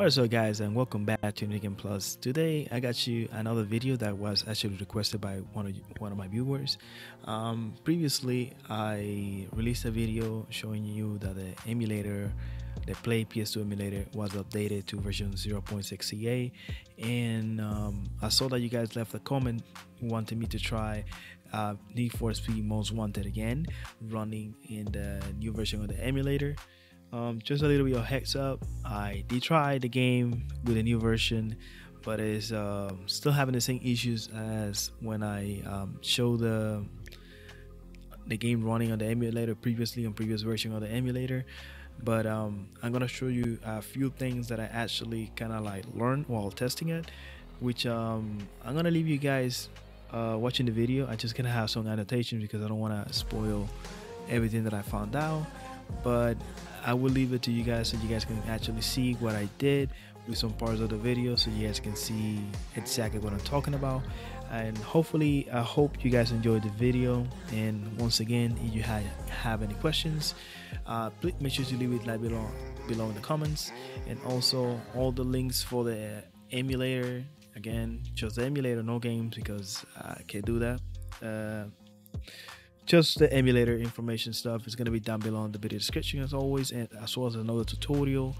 What is up guys and welcome back to Game Plus. Today I got you another video that was actually requested by one of one of my viewers. Um, previously I released a video showing you that the emulator, the Play PS2 emulator was updated to version 0.6 CA and um, I saw that you guys left a comment wanting me to try uh, Need for Speed Most Wanted again running in the new version of the emulator. Um, just a little bit of heads up. I did try the game with a new version, but it's uh, still having the same issues as when I um, showed the the game running on the emulator previously on previous version of the emulator. But um, I'm gonna show you a few things that I actually kind of like learned while testing it, which um, I'm gonna leave you guys uh, watching the video. I just gonna have some annotations because I don't want to spoil everything that I found out. But I will leave it to you guys so you guys can actually see what I did with some parts of the video so you guys can see exactly what I'm talking about. And hopefully I hope you guys enjoyed the video. And once again if you have any questions uh, please make sure to leave it like below below in the comments. And also all the links for the emulator again just the emulator no games because I can't do that. Uh, just the emulator information stuff is going to be down below in the video description as always and as well as another tutorial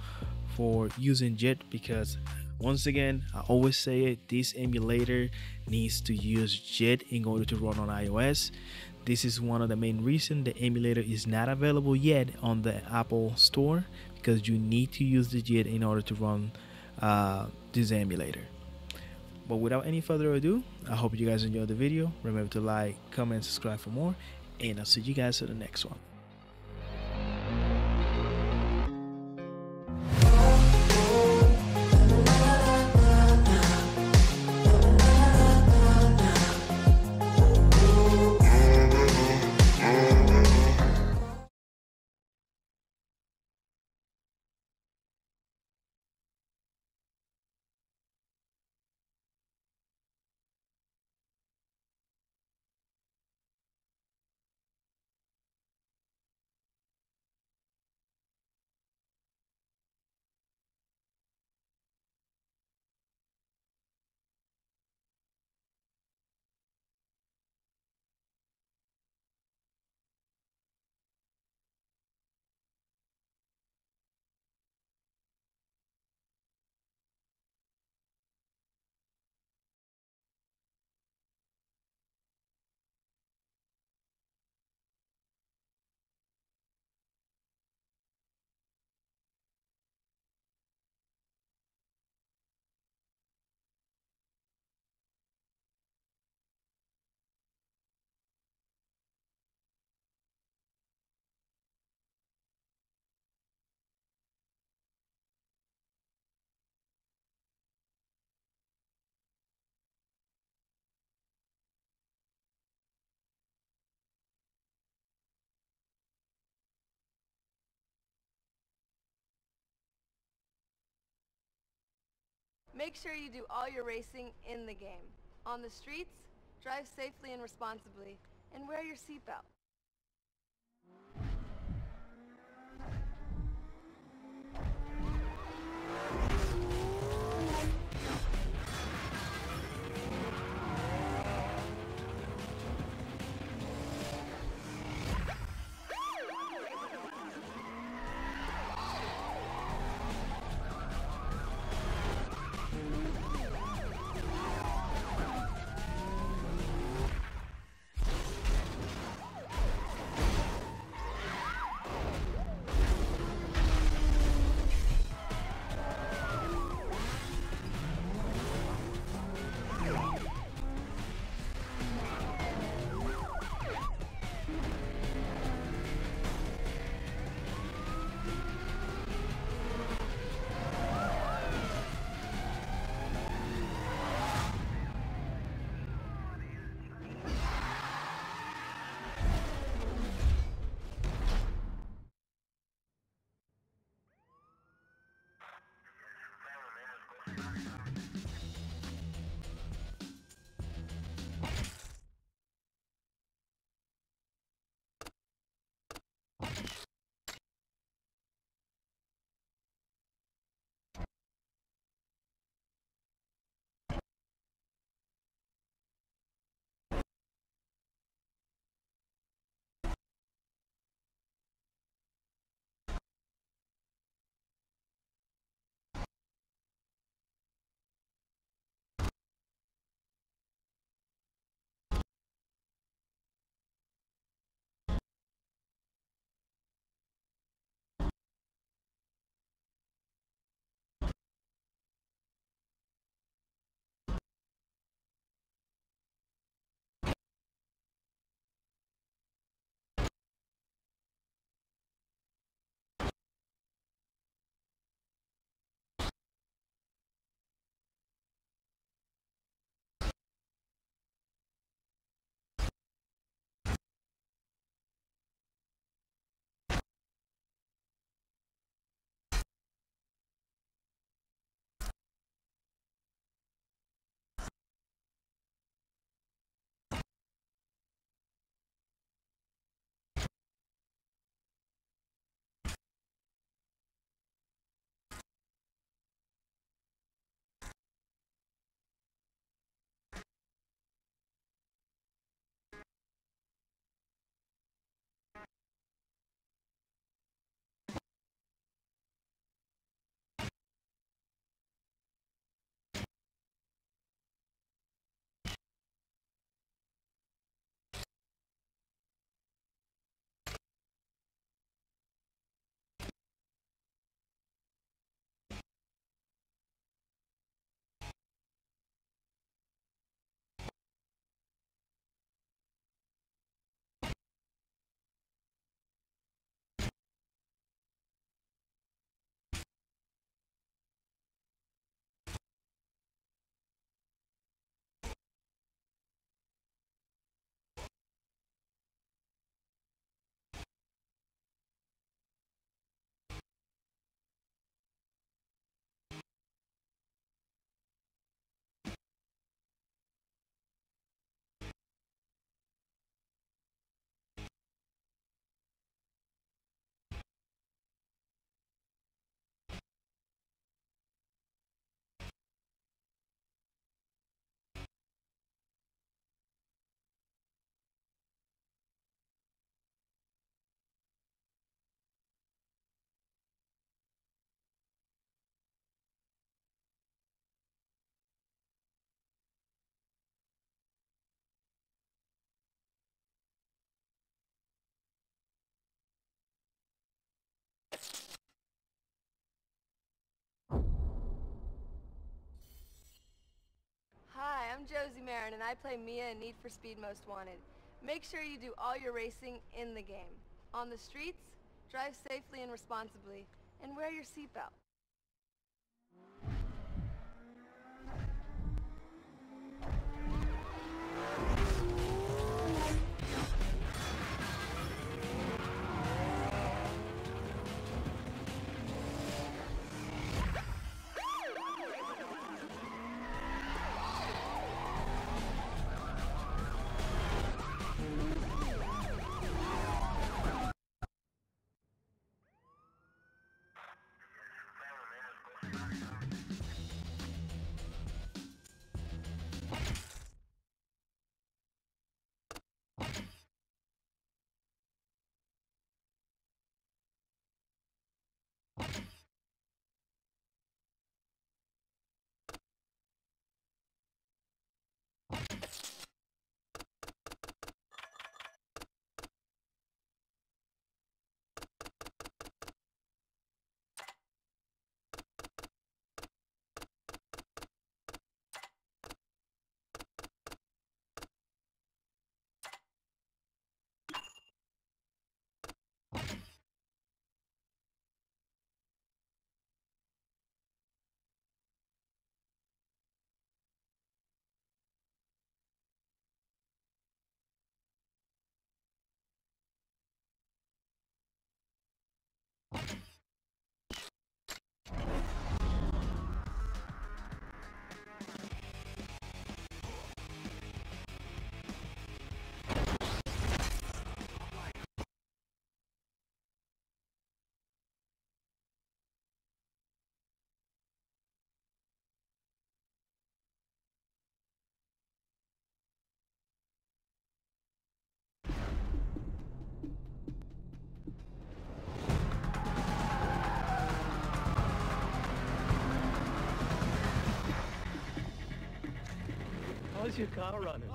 for using JIT because once again I always say it this emulator needs to use JIT in order to run on iOS. This is one of the main reasons the emulator is not available yet on the Apple store because you need to use the JIT in order to run uh, this emulator but without any further ado I hope you guys enjoyed the video remember to like comment subscribe for more and I'll see you guys in the next one. Make sure you do all your racing in the game. On the streets, drive safely and responsibly, and wear your seatbelt. I'm Josie Maran, and I play Mia in Need for Speed Most Wanted. Make sure you do all your racing in the game. On the streets, drive safely and responsibly, and wear your seatbelt. How's your car running?